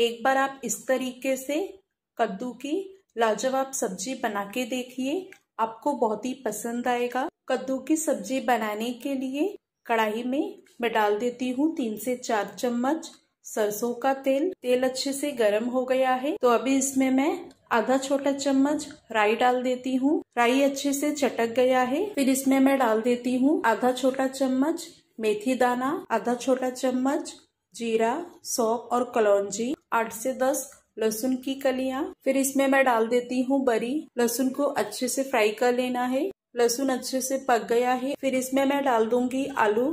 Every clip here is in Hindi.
एक बार आप इस तरीके से कद्दू की लाजवाब सब्ज़ी बना के देखिए, आपको बहुत ही पसंद आएगा। कद्दू की सब्ज़ी बनाने के लिए कढ़ाई में मैं डाल देती हूँ तीन से चार चम्मच सरसों का तेल। तेल अच्छे से गर्म हो गया है तो अभी इसमें मैं आधा छोटा चम्मच राई डाल देती हूँ। राई अच्छे से चटक गया है, फिर इसमें मैं डाल देती हूँ आधा छोटा चम्मच मेथी दाना, आधा छोटा चम्मच जीरा, सौंफ और कलौजी, आठ से दस लहसुन की कलियाँ। फिर इसमें मैं डाल देती हूँ बरी लहसुन को अच्छे से फ्राई कर लेना है। लहसुन अच्छे से पक गया है। फिर इसमें मैं डाल दूँगी आलू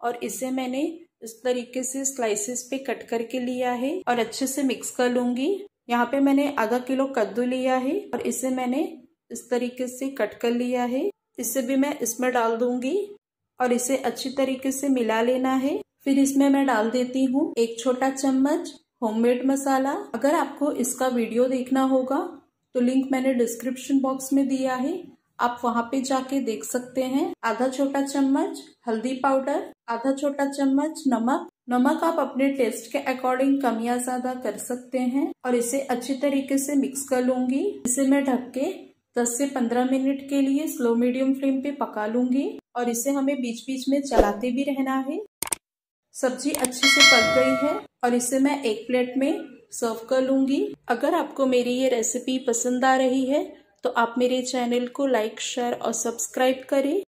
और इसे मैंने इस तरीके से स्लाइसेस पे कट करके लिया है और अच्छे से मिक्स कर लूँगी। यहाँ पे मैंने आधा किलो कद्दू लिया है और इसे मैंने इस तरीके से कट कर लिया है। इसे भी मैं इसमें डाल दूँगी और इसे अच्छी तरीके से मिला लेना है। फिर इसमें मैं डाल देती हूँ एक छोटा चम्मच होममेड मसाला अगर आपको इसका वीडियो देखना होगा तो लिंक मैंने डिस्क्रिप्शन बॉक्स में दिया है। आप वहाँ पे जाके देख सकते हैं। आधा छोटा चम्मच हल्दी पाउडर आधा छोटा चम्मच नमक। नमक आप अपने टेस्ट के अकॉर्डिंग कम या ज़्यादा कर सकते हैं और इसे अच्छी तरीके से मिक्स कर लूँगी। इसे मैं ढक के 10 से 15 मिनट के लिए स्लो मीडियम फ्लेम पे पका लूँगी और इसे हमें बीच बीच में चलाते भी रहना है। सब्ज़ी अच्छे से पक गई है और इसे मैं एक प्लेट में सर्व कर लूँगी। अगर आपको मेरी ये रेसिपी पसंद आ रही है तो आप मेरे चैनल को लाइक, शेयर और सब्सक्राइब करें।